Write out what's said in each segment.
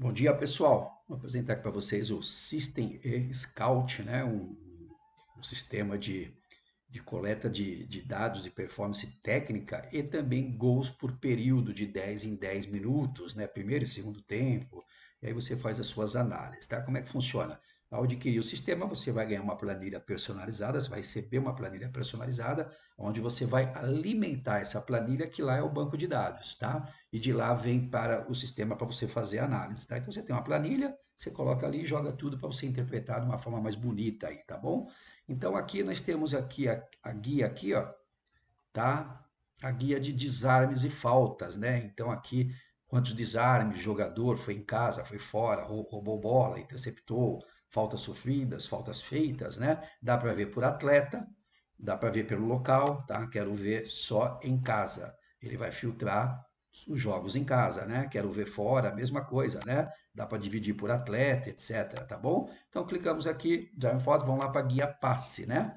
Bom dia, pessoal. Vou apresentar aqui para vocês o System E Scout, né? um, um sistema de, de coleta de, de dados de performance técnica e também gols por período de 10 em 10 minutos, né? primeiro e segundo tempo, e aí você faz as suas análises. Tá? Como é que funciona? Ao adquirir o sistema, você vai ganhar uma planilha personalizada, você vai receber uma planilha personalizada, onde você vai alimentar essa planilha, que lá é o banco de dados, tá? E de lá vem para o sistema para você fazer a análise, tá? Então você tem uma planilha, você coloca ali e joga tudo para você interpretar de uma forma mais bonita aí, tá bom? Então aqui nós temos aqui a, a guia aqui, ó, tá? A guia de desarmes e faltas, né? Então aqui quantos desarmes, jogador foi em casa, foi fora, roubou bola, interceptou, faltas sofridas, faltas feitas, né? Dá para ver por atleta, dá para ver pelo local, tá? Quero ver só em casa. Ele vai filtrar os jogos em casa, né? Quero ver fora, mesma coisa, né? Dá para dividir por atleta, etc, tá bom? Então clicamos aqui, já em foto, vamos lá para guia passe, né?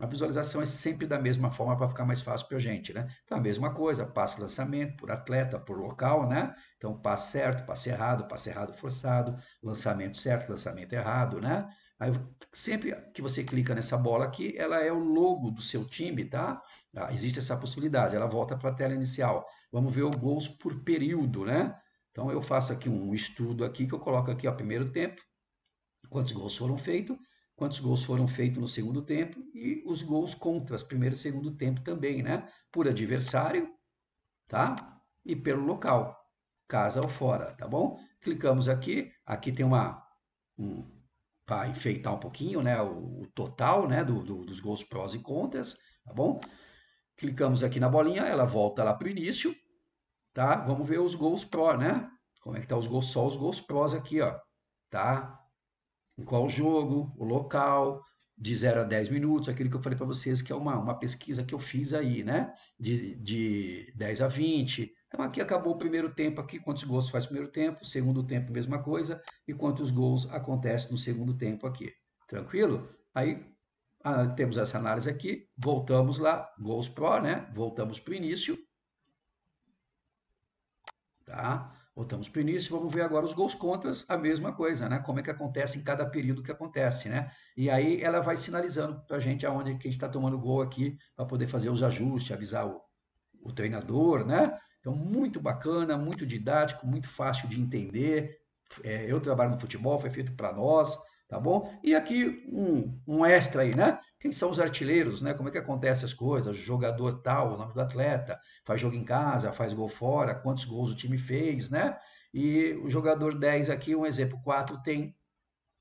A visualização é sempre da mesma forma para ficar mais fácil para a gente, né? Então, a mesma coisa, passe lançamento por atleta, por local, né? Então, passe certo, passe errado, passe errado forçado, lançamento certo, lançamento errado, né? Aí, sempre que você clica nessa bola aqui, ela é o logo do seu time, tá? Ah, existe essa possibilidade, ela volta para a tela inicial. Vamos ver o gols por período, né? Então, eu faço aqui um estudo aqui, que eu coloco aqui, ó, primeiro tempo, quantos gols foram feitos, quantos gols foram feitos no segundo tempo e os gols contra, primeiro e segundo tempo também, né? Por adversário, tá? E pelo local, casa ou fora, tá bom? Clicamos aqui, aqui tem uma, um, para enfeitar um pouquinho, né? O, o total, né? Do, do, dos gols prós e contras, tá bom? Clicamos aqui na bolinha, ela volta lá para o início, tá? Vamos ver os gols pró, né? Como é que tá os gols, só os gols prós aqui, ó, tá? Em qual jogo, o local, de 0 a 10 minutos, aquilo que eu falei para vocês, que é uma, uma pesquisa que eu fiz aí, né? De, de 10 a 20. Então aqui acabou o primeiro tempo aqui, quantos gols faz o primeiro tempo, segundo tempo mesma coisa, e quantos gols acontece no segundo tempo aqui. Tranquilo? Aí ah, temos essa análise aqui, voltamos lá, gols pro, né? Voltamos para o início. Tá? Voltamos para o início, vamos ver agora os gols contras, a mesma coisa, né? Como é que acontece em cada período que acontece, né? E aí ela vai sinalizando para a gente aonde que a gente está tomando gol aqui, para poder fazer os ajustes, avisar o, o treinador, né? Então, muito bacana, muito didático, muito fácil de entender. É, eu trabalho no futebol, foi feito para nós, tá bom? E aqui um, um extra aí, né? Quem são os artilheiros, né? Como é que acontece as coisas? Jogador tal, o nome do atleta, faz jogo em casa, faz gol fora, quantos gols o time fez, né? E o jogador 10 aqui, um exemplo, 4 tem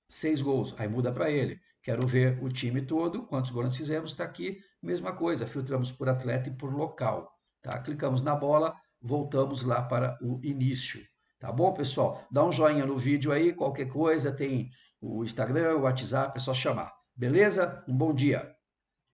6 gols, aí muda para ele. Quero ver o time todo, quantos gols nós fizemos, está aqui, mesma coisa, filtramos por atleta e por local, tá? Clicamos na bola, voltamos lá para o início. Tá bom, pessoal? Dá um joinha no vídeo aí, qualquer coisa, tem o Instagram, o WhatsApp, é só chamar. Beleza? Um bom dia.